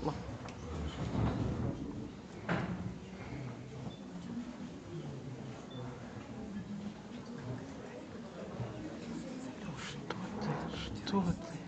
Шма. Что ты? Что ты?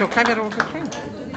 Your camera will change.